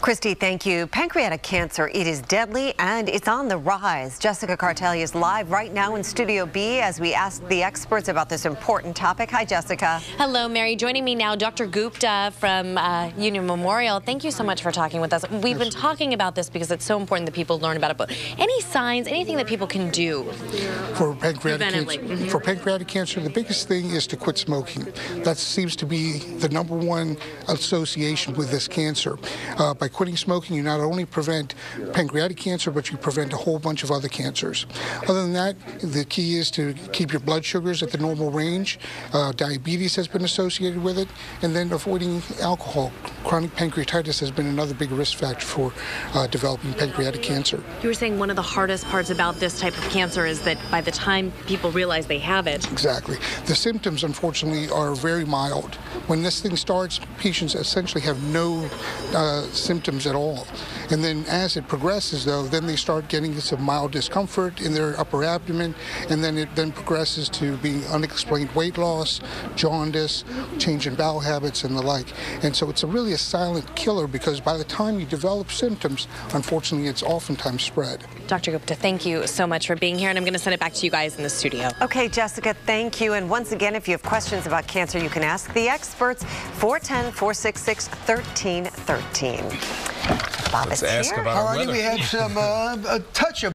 Christy, thank you. Pancreatic cancer, it is deadly and it's on the rise. Jessica Kartalija is live right now in Studio B as we ask the experts about this important topic. Hi, Jessica. Hello, Mary. Joining me now, Dr. Gupta from uh, Union Memorial. Thank you so much for talking with us. We've been talking about this because it's so important that people learn about it, but any signs, anything that people can do? For pancreatic cancer, Mm -hmm. for pancreatic cancer, the biggest thing is to quit smoking. That seems to be the number one association with this cancer. Uh, by quitting smoking, you not only prevent pancreatic cancer, but you prevent a whole bunch of other cancers. Other than that, the key is to keep your blood sugars at the normal range. Uh, diabetes has been associated with it, and then avoiding alcohol. Chronic pancreatitis has been another big risk factor for uh, developing pancreatic cancer. You were saying one of the hardest parts about this type of cancer is that by the time people realize they have it. Exactly. The symptoms, unfortunately, are very mild. When this thing starts, patients essentially have no uh, symptoms at all. And then as it progresses, though, then they start getting some mild discomfort in their upper abdomen, and then it then progresses to being unexplained weight loss, jaundice, change in bowel habits, and the like. And so it's a really a silent killer because by the time you develop symptoms, unfortunately, it's oftentimes spread. Dr. Gupta, thank you so much for being here, and I'm going to send it back to you guys in the studio. Okay, Jessica, thank you. And once again, if you have questions about cancer, you can ask the experts. 410 466 1313. Let's ask here. about All righty, weather. we had some uh, a touch of